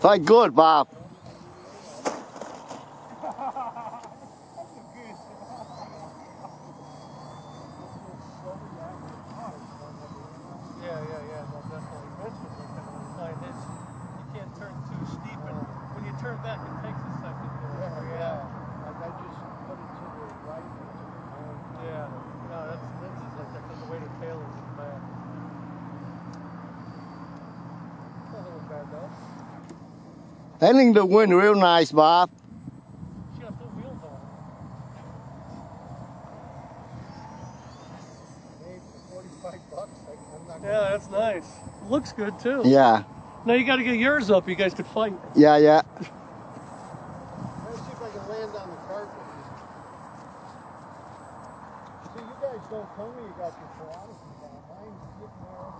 Fight good, Bob. Yeah, yeah, yeah, no, definitely. This was like kind of fine. It's, you can't turn too steep, and when you turn back, it takes a second. To, Yeah, yeah. Like I just put it to the right and to the left. Yeah, no, that's this is like that because the way the tail is in the back. Not a little bad though. Ending the wind real nice, Bob. She got two wheels on. Hey, for 45 bucks, I, I'm not Yeah, that's nice. Looks good too. Yeah, Now you got to get yours up. You guys could fight. yeah, yeah. Let's see if I can land on the carpet. See, you guys don't tell me you got your philosophy down. Mine's sitting there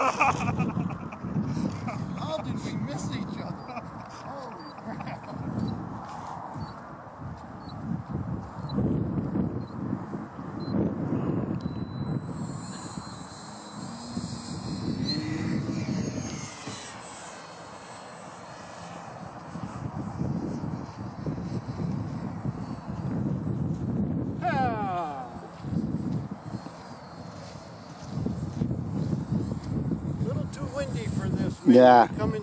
哈哈哈哈哈哈。Yeah. Coming